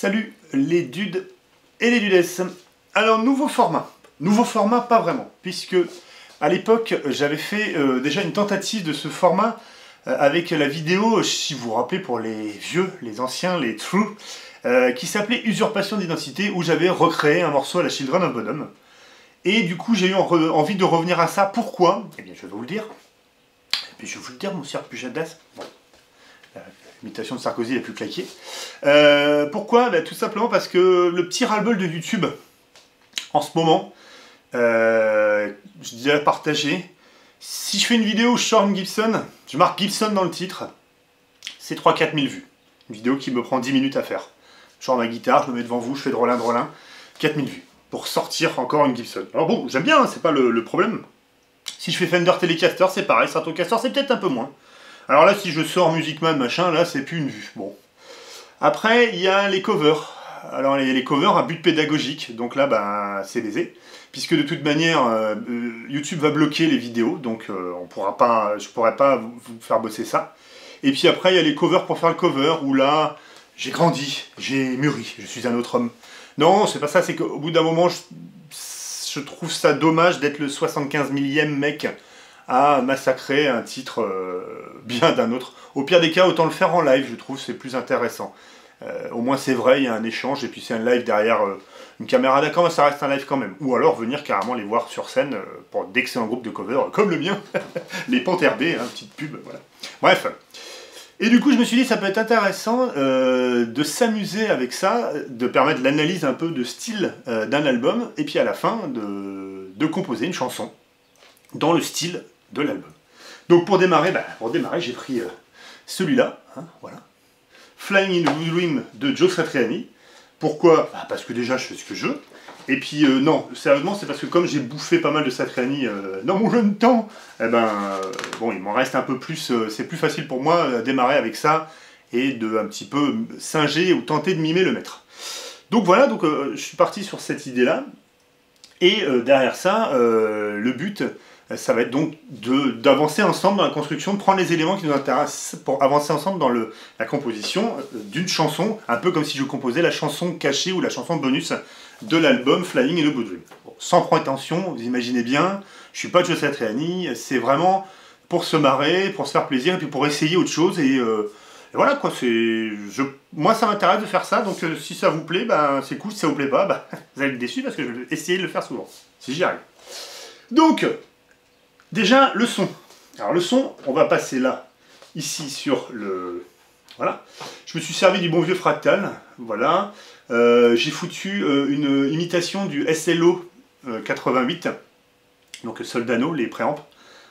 Salut les dudes et les dudes. Alors nouveau format. Nouveau format pas vraiment, puisque à l'époque j'avais fait euh, déjà une tentative de ce format euh, avec la vidéo, si vous vous rappelez pour les vieux, les anciens, les true, euh, qui s'appelait Usurpation d'identité, où j'avais recréé un morceau à la Children of Bonhomme. Et du coup j'ai eu envie de revenir à ça. Pourquoi? Eh bien je vais vous le dire. Et puis je vais vous le dire mon cher Pujadas. L'imitation de Sarkozy est plus claquée. Euh, pourquoi? Bah, Tout simplement parce que le petit ras de YouTube, en ce moment, euh, je dirais partager. Si je fais une vidéo où je une Gibson, je marque Gibson dans le titre, c'est 3-4 000 vues. Une vidéo qui me prend 10 minutes à faire. Je sors ma guitare, je me mets devant vous, je fais de Rollin, de Rollin, 4 000 vues. Pour sortir encore une Gibson. Alors bon, j'aime bien, hein, c'est pas le, le, problème. Si je fais Fender Telecaster, c'est pareil. Stratocaster, c'est peut-être un peu moins. Alors là, si je sors Musicman, machin, là, c'est plus une vue. Bon. Après, il y a les covers. Alors, les, les covers à but pédagogique. Donc là, ben, c'est baisé. Puisque de toute manière, euh, euh, YouTube va bloquer les vidéos. Donc, euh, on pourra pas, je pourrais pas vous, faire bosser ça. Et puis après, il y a les covers pour faire le cover. Où là, j'ai grandi, j'ai mûri, je suis un autre homme. Non, c'est pas ça. C'est qu'au bout d'un moment, je, je trouve ça dommage d'être le 75 millième mec à massacrer un titre euh, bien d'un autre. Au pire des cas, autant le faire en live, je trouve, c'est plus intéressant. Euh, au moins c'est vrai, il y a un échange, et puis c'est un live derrière euh, une caméra d'accord, mais ça reste un live quand même. Ou alors venir carrément les voir sur scène pour d'excellents groupes de cover, comme le mien, les Panthères B, hein, petite pub, voilà. Bref. Et du coup, je me suis dit, ça peut être intéressant de s'amuser avec ça, de permettre l'analyse un peu de style d'un album, et puis à la fin, de composer une chanson dans le style de l'album. Donc pour démarrer, bah, pour démarrer, j'ai pris euh, celui-là, hein, voilà. Flying in the Dream de Joe Satriani. Pourquoi? Bah, Parce que déjà je fais ce que je veux. Et puis euh, non, sérieusement, c'est parce que comme j'ai bouffé pas mal de Satriani euh, dans mon jeune temps, eh ben bon, il m'en reste un peu plus. c'est plus facile pour moi de démarrer avec ça et de un petit peu singer ou tenter de mimer le maître. Donc voilà, donc je suis parti sur cette idée-là. Et derrière ça, le but, ça va être donc d'avancer ensemble dans la construction, de prendre les éléments qui nous intéressent pour avancer ensemble dans le, la composition euh, d'une chanson, un peu comme si je composais la chanson cachée ou la chanson bonus de l'album Flying in the Blue Dream. sans prétention, vous imaginez bien, je suis pas Joe Satriani, c'est vraiment pour se marrer, pour se faire plaisir et puis pour essayer autre chose et, euh, voilà quoi, moi ça m'intéresse de faire ça, donc euh, si ça vous plaît, ben, c'est cool, si ça vous plaît pas, ben, vous allez être déçu parce que je vais essayer de le faire souvent, si j'y arrive. Donc, Déjà, le son. Alors le son, on va passer là, ici sur le... Voilà. Je me suis servi du bon vieux fractal, voilà. Euh, j'ai foutu euh, une imitation du SLO 88, euh, donc Soldano, les préamps.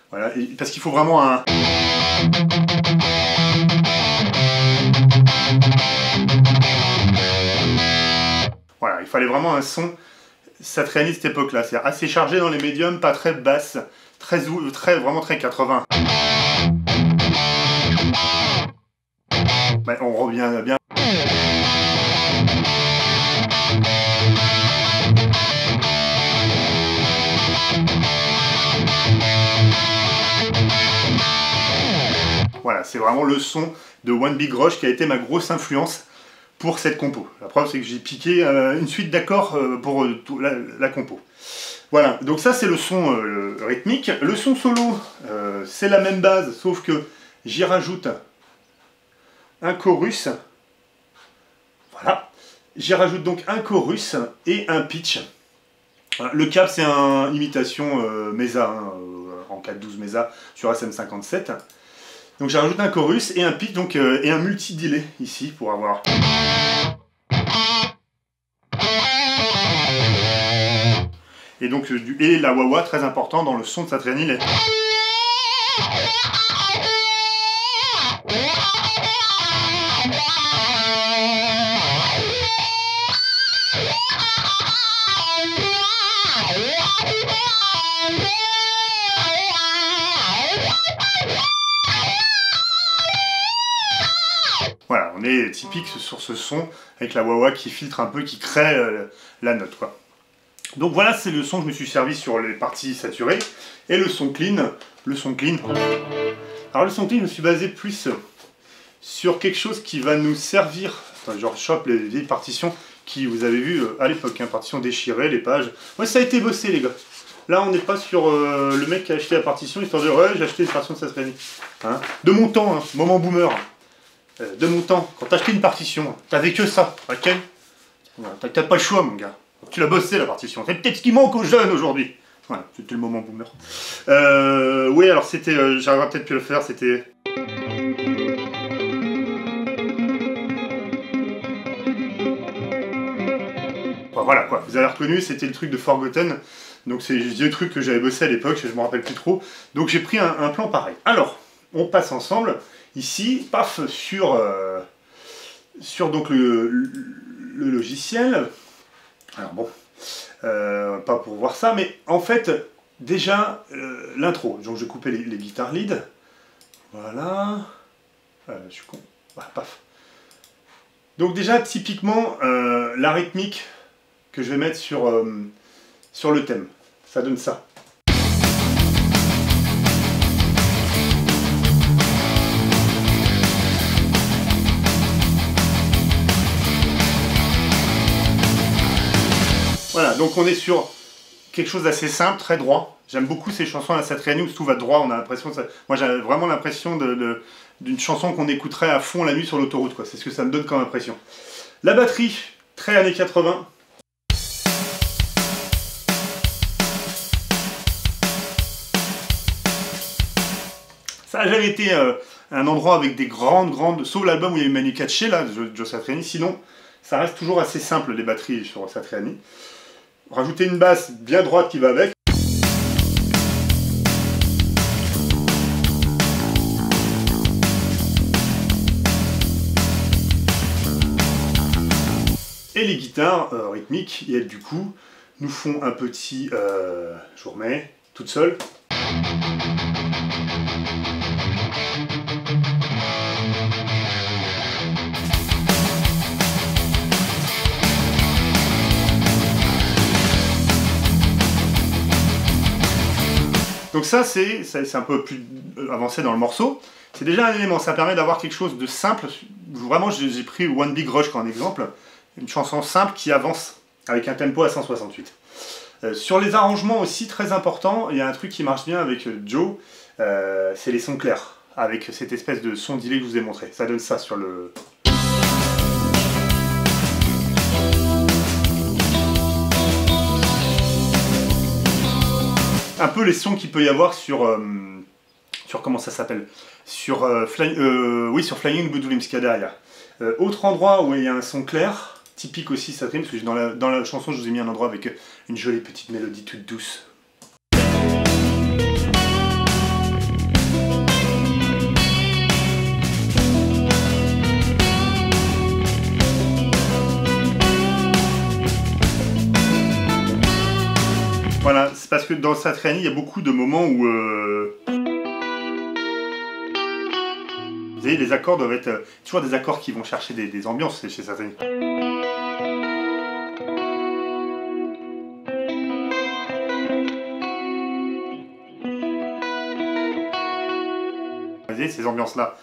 Voilà, parce qu'il faut vraiment un... Voilà, il fallait vraiment un son Satriani cette époque-là, c'est assez chargé dans les médiums, pas très basse très, très, vraiment très 80. Ben, on revient bien. Voilà, c'est vraiment le son de One Big Rush qui a été ma grosse influence pour cette compo. La preuve, c'est que j'ai piqué euh, une suite d'accords euh, pour euh, la, compo. Voilà, donc ça c'est le son rythmique. Le son solo, c'est la même base, sauf que j'y rajoute un chorus. Voilà. J'y rajoute donc un chorus et un pitch. Le cap, c'est une imitation Mesa, hein, en 4-12 Mesa sur SM57. Donc j'ai rajouté un chorus et un pitch donc, euh, et un multi-delay ici pour avoir... Et donc du et la wah-wah très important dans le son de Satriani. Voilà, typique sur ce son, avec la wah-wah qui filtre un peu, qui crée euh, la note, quoi. Donc voilà, c'est le son que je me suis servi sur les parties saturées. Et le son clean, le son clean. Alors le son clean, je me suis basé plus sur quelque chose qui va nous servir je rechoppe les vieilles partitions qui vous avez vu euh, à l'époque, hein, partitions déchirées, les pages. Ouais, ça a été bossé, les gars. Là, on n'est pas sur euh, le mec qui a acheté la partition, histoire de ouais, j'ai acheté une partition de Satriani. Hein de mon temps, hein, moment boomer. Euh, de mon temps, quand t'as une partition, t'avais que ça, ok T'as pas le choix, mon gars. Tu l'as bossé, la partition. C'est peut-être ce qui manque aux jeunes aujourd'hui. Voilà, c'était le moment boomer. Euh, oui, alors c'était. Euh, J'aurais peut-être pu le faire, c'était. voilà quoi, vous avez reconnu, c'était le truc de Forgotten. Donc c'est vieux truc que j'avais bossé à l'époque, je me rappelle plus trop. Donc j'ai pris un, plan pareil. Alors, on passe ensemble, ici, paf, sur, euh, sur donc le, le, logiciel. Alors bon, euh, pas pour voir ça, mais en fait, déjà, euh, l'intro. Donc je vais couper les, guitares lead. Voilà. je suis con. Voilà, paf. Donc déjà, typiquement, la rythmique que je vais mettre sur, sur le thème. Ça donne ça. Donc on est sur quelque chose d'assez simple, très droit. J'aime beaucoup ces chansons à Satriani où tout va droit, on a l'impression ça... Moi j'ai vraiment l'impression d'une chanson qu'on écouterait à fond la nuit sur l'autoroute. C'est ce que ça me donne comme impression. La batterie, très années 80, Ça n'a jamais été euh, un endroit avec des grandes, grandes... Sauf l'album où il y a eu Manu Katché, là, Joe Satriani. Sinon, ça reste toujours assez simple, les batteries sur Satriani. Rajouter une basse bien droite qui va avec. Et les guitares euh, rythmiques, et elles du coup nous font un petit, euh, je remets, toute seule. Donc ça, c'est un peu plus avancé dans le morceau. C'est déjà un élément, ça permet d'avoir quelque chose de simple. Vraiment, j'ai pris One Big Rush comme exemple. Une chanson simple qui avance avec un tempo à 168. Euh, sur les arrangements aussi, très important, il y a un truc qui marche bien avec Joe, euh, c'est les sons clairs, avec cette espèce de son delay que je vous ai montré. Ça donne ça sur le, un peu les sons qu'il peut y avoir sur euh, sur comment ça s'appelle sur euh, euh, oui sur Flying Budulim ce qu'il y a derrière. autre endroit où il y a un son clair, typique aussi ça parce que dans la, dans la chanson je vous ai mis un endroit avec une jolie petite mélodie toute douce. Voilà, c'est parce que dans Satriani, il y a beaucoup de moments où... Euh, vous voyez, les accords doivent être... Euh, toujours des accords qui vont chercher des, ambiances chez Satriani. Vous voyez, ces ambiances-là.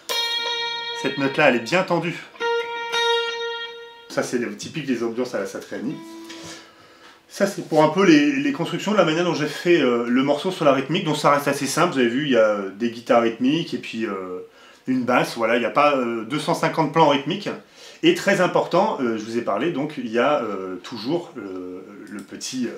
Cette note-là, elle est bien tendue. Ça, c'est typique des ambiances à la Satriani. Ça, c'est pour un peu les, constructions, la manière dont j'ai fait euh, le morceau sur la rythmique. Donc ça reste assez simple, vous avez vu, il y a euh, des guitares rythmiques et puis euh, une basse. Voilà, il n'y a pas 250 plans rythmiques. Et très important, je vous ai parlé, donc il y a toujours le petit...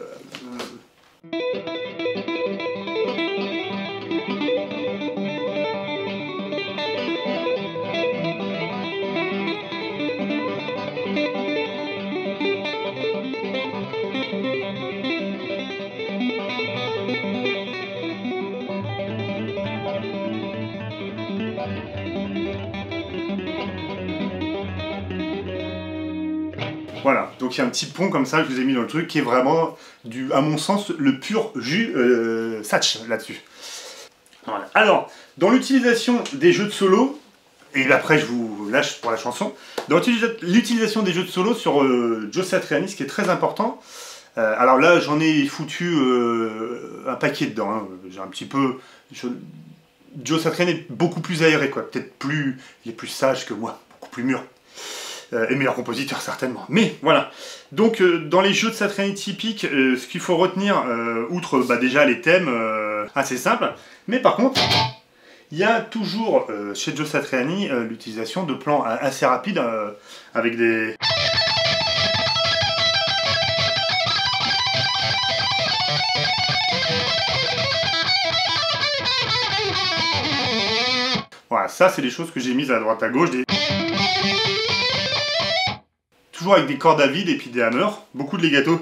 Voilà, donc il y a un petit pont comme ça que je vous ai mis dans le truc qui est vraiment, du, à mon sens, le pur jus euh, Satch là-dessus. Alors, dans l'utilisation des jeux de solo, et après je vous lâche pour la chanson, dans l'utilisation des jeux de solo sur euh, Joe Satriani, ce qui est très important, euh, alors là j'en ai foutu un paquet dedans, hein. j'ai un petit peu... Joe Satriani est beaucoup plus aéré, quoi, peut-être plus... il est plus sage que moi, beaucoup plus mûr. Et meilleur compositeur certainement. Mais voilà. Donc dans les jeux de Satriani typiques, ce qu'il faut retenir, outre bah, déjà les thèmes assez simples, mais par contre, il y a toujours chez Joe Satriani l'utilisation de plans assez rapides avec des... Voilà, ça c'est des choses que j'ai mises à droite à gauche. Avec des cordes à vide et puis des hammers. Beaucoup de legato.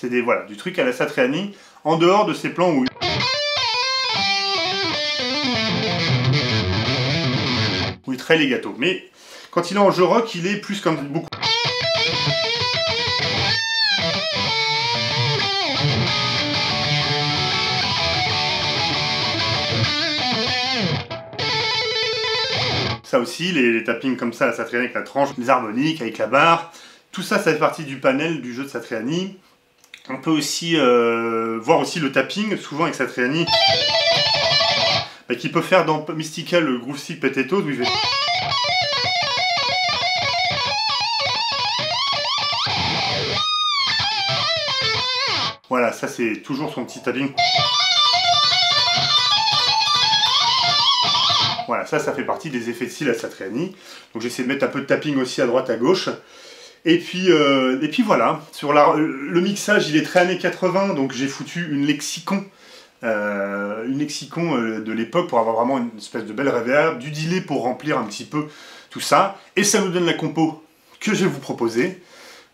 C'est des, voilà, du truc à la Satriani, en dehors de ces plans où... Il est très legato. Mais quand il est en jeu rock, il est plus comme beaucoup... Ça aussi, les, tappings comme ça, la Satriani avec la tranche, les harmoniques, avec la barre, tout ça, ça fait partie du panel du jeu de Satriani. On peut aussi euh, voir aussi le tapping, souvent avec Satriani, bah, qui peut faire dans Mystical Groove Stick Potatoes, où il fait... Voilà, ça c'est toujours son petit tapping. Voilà, ça, fait partie des effets de style à Satriani. Donc j'essaie de mettre un peu de tapping aussi à droite, à gauche. Et puis, euh, voilà, sur le mixage, il est très années 80, donc j'ai foutu une lexicon, euh, une lexicon euh, de l'époque pour avoir vraiment une espèce de belle reverb, du delay pour remplir un petit peu tout ça. Et ça nous donne la compo que je vais vous proposer.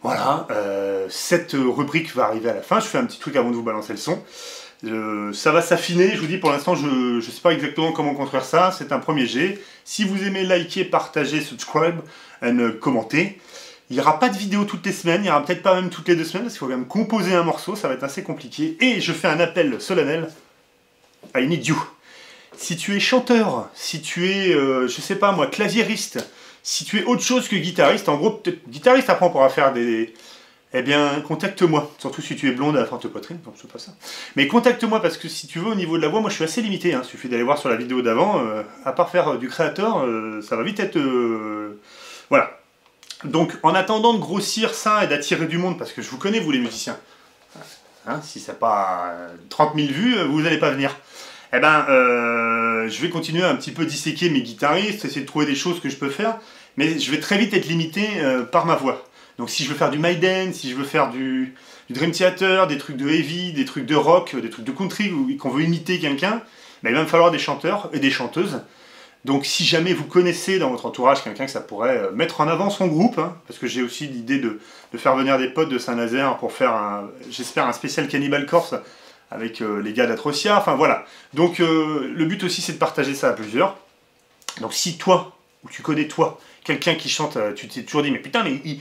Voilà, cette rubrique va arriver à la fin. Je fais un petit truc avant de vous balancer le son. Euh, ça va s'affiner, je vous dis pour l'instant je ne sais pas exactement comment construire ça, c'est un premier jet. Si vous aimez liker, partager, subscribe et commenter. Il n'y aura pas de vidéo toutes les semaines, il n'y aura peut-être pas même toutes les deux semaines, parce qu'il faut quand même composer un morceau, ça va être assez compliqué. Et je fais un appel solennel à une idiot. Si tu es chanteur, si tu es, euh, je sais pas moi, claviériste, si tu es autre chose que guitariste, en gros, guitariste après on pourra faire des, eh bien, contacte-moi. Surtout si tu es blonde à forte poitrine, non, c'est pas ça. Mais contacte-moi parce que si tu veux, au niveau de la voix, moi je suis assez limité. Hein. Il suffit d'aller voir sur la vidéo d'avant. Euh, à part faire euh, du créateur, euh, ça va vite être. Voilà. Donc, en attendant de grossir ça et d'attirer du monde, parce que je vous connais, vous les musiciens. Hein, si ça pas 30 000 vues, vous n'allez pas venir. Eh ben, je vais continuer un petit peu disséquer mes guitaristes, essayer de trouver des choses que je peux faire, mais je vais très vite être limité par ma voix. Donc si je veux faire du Maiden, si je veux faire du, Dream Theater, des trucs de heavy, des trucs de rock, des trucs de country, ou qu'on veut imiter quelqu'un, ben, il va me falloir des chanteurs et des chanteuses. Donc si jamais vous connaissez dans votre entourage quelqu'un que ça pourrait euh, mettre en avant son groupe, hein, parce que j'ai aussi l'idée de, faire venir des potes de Saint-Nazaire pour faire, j'espère, un spécial Cannibal Corse avec euh, les gars d'Atrocia, enfin voilà. Donc euh, le but aussi c'est de partager ça à plusieurs. Donc si toi, ou tu connais toi, quelqu'un qui chante, tu t'es toujours dit mais putain mais il,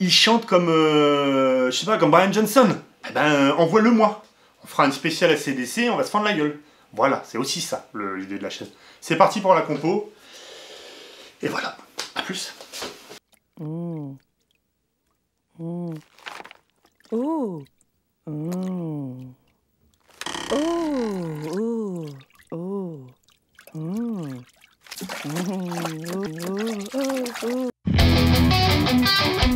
il chante comme, euh, je sais pas, comme Brian Johnson. Eh ben, envoie-le moi. On fera une spéciale à CDC, on va se fendre la gueule. Voilà, c'est aussi ça, l'idée de la chaîne. C'est parti pour la compo. Et voilà, à plus. Mmh. Mmh.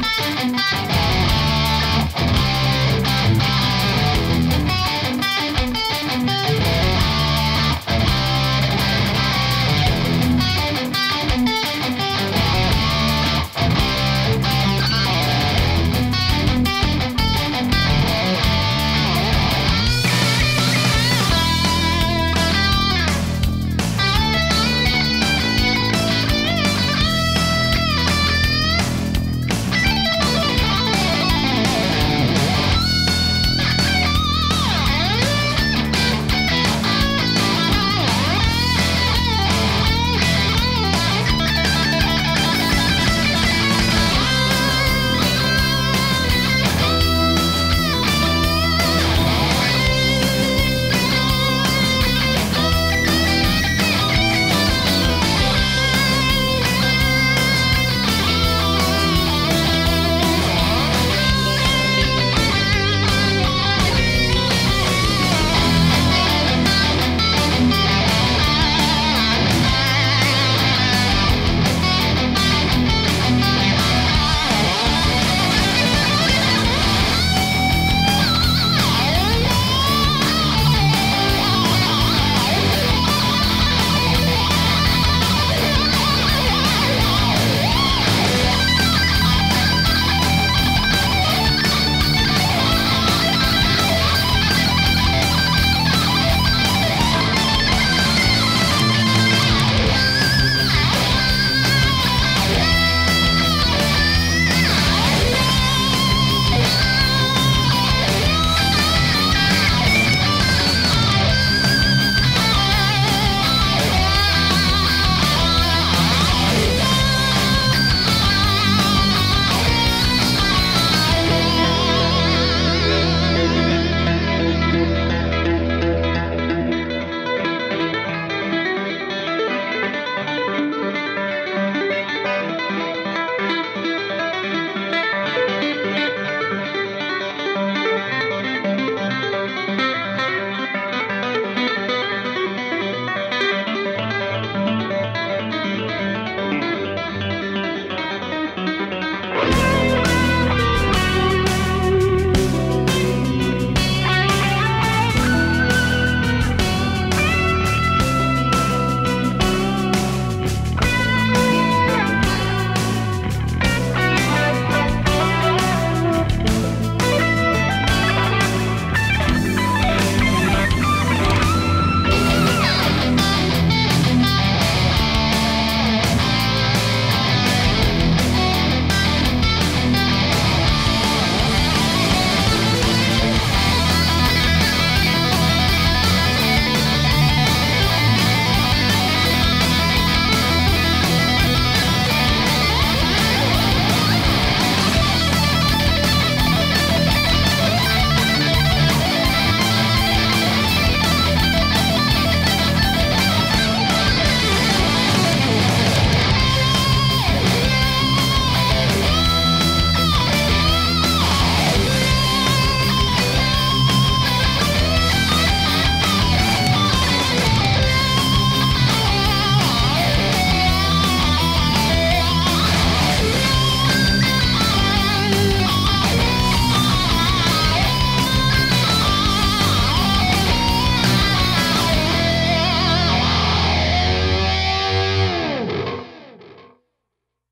and